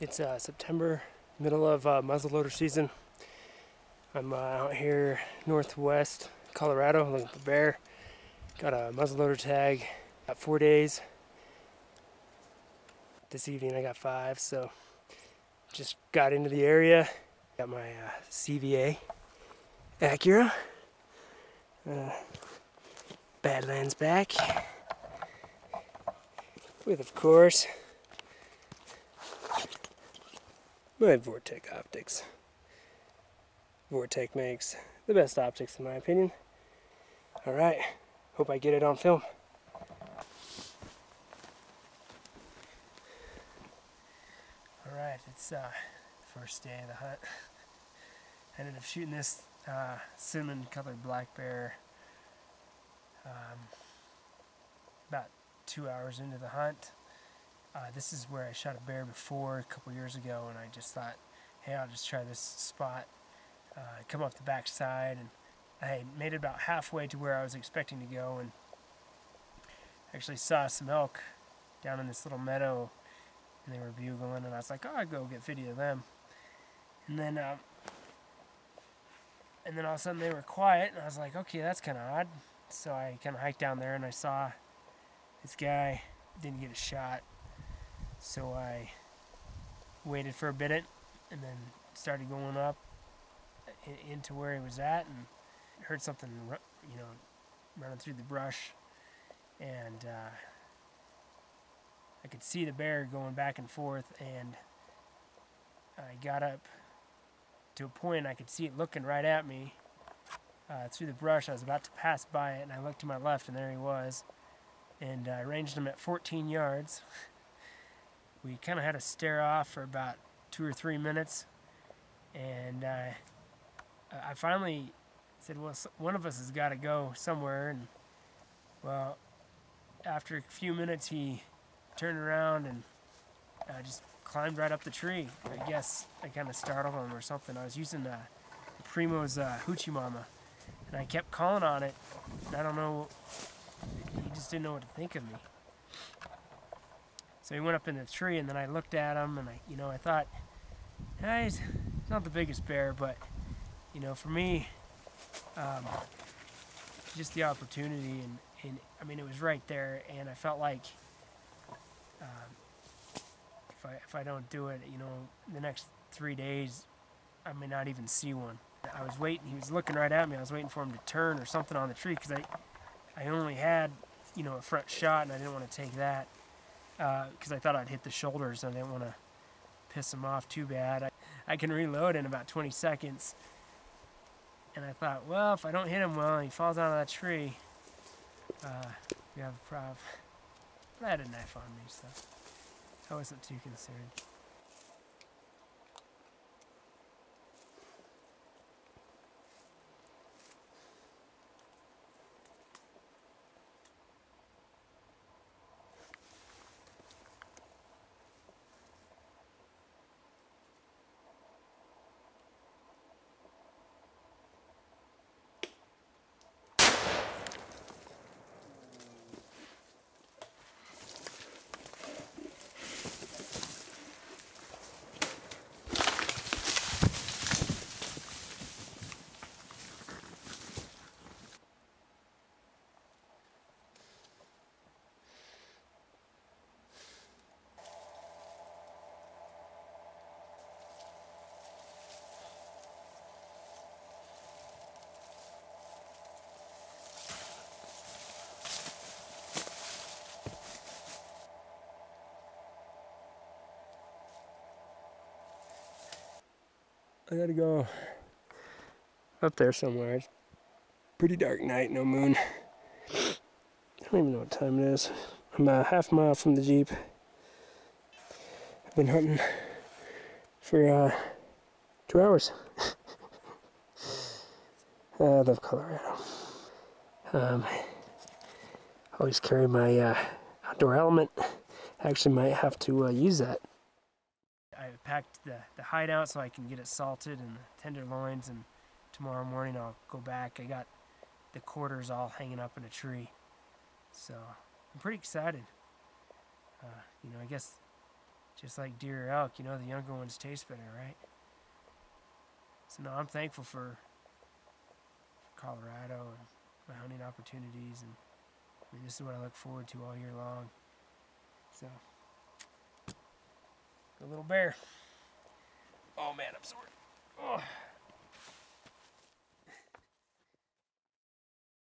It's uh, September, middle of uh, muzzleloader season. I'm uh, out here northwest Colorado looking for bear. Got a muzzleloader tag. Got four days. This evening I got five, so just got into the area. Got my uh, CVA Accura. Uh, Badlands back. With, of course, my Vortex optics. Vortex makes the best optics in my opinion. Alright, hope I get it on film. Alright, it's uh, first day of the hunt. I ended up shooting this uh, cinnamon colored black bear um, about two hours into the hunt. Uh, this is where I shot a bear before a couple years ago, and I just thought, hey, I'll just try this spot. Uh, come off the back side, and I made it about halfway to where I was expecting to go, and actually saw some elk down in this little meadow, and they were bugling, and I was like, oh, I'll go get video of them. And then, uh, and then all of a sudden they were quiet, and I was like, okay, that's kind of odd. So I kind of hiked down there, and I saw this guy didn't get a shot so I waited for a bit and then started going up into where he was at and heard something, you know, running through the brush. And uh, I could see the bear going back and forth. And I got up to a point I could see it looking right at me uh, through the brush. I was about to pass by it, and I looked to my left, and there he was. And I ranged him at 14 yards. we kind of had to stare off for about two or three minutes, and uh, I finally said, "Well, one of us has got to go somewhere." And well, after a few minutes, he turned around and uh, just climbed right up the tree. I guess I kind of startled him or something. I was using uh, Primos uh, Hoochie Mama, and I kept calling on it. I don't know. He just didn't know what to think of me. So he went up in the tree, and then I looked at him, and I, you know, I thought, hey, he's not the biggest bear, but, you know, for me, um, just the opportunity, and, and I mean, it was right there, and I felt like um, if I if I don't do it, you know, the next three days, I may not even see one. I was waiting. He was looking right at me. I was waiting for him to turn or something on the tree because I, I only had, you know, a front shot, and I didn't want to take that because uh, I thought I'd hit the shoulders and I didn't want to piss him off too bad. I, I can reload in about 20 seconds. And I thought, well, if I don't hit him well he falls out of that tree, uh, we have a problem. But I had a knife on me, so I wasn't too concerned. I gotta go up there somewhere. It's pretty dark night, no moon. I don't even know what time it is. I'm a half mile from the Jeep. I've been hunting for uh, two hours. I love Colorado. Um, always carry my uh, outdoor element. Actually might have to uh, use that packed the, the hideout so I can get it salted and the tenderloins and tomorrow morning I'll go back. I got the quarters all hanging up in a tree. So I'm pretty excited. Uh, you know, I guess Just like deer or elk, you know, the younger ones taste better, right? So no, I'm thankful for Colorado and my hunting opportunities, and I mean, this is what I look forward to all year long. So, the little bear. Oh man, I'm sore. Oh.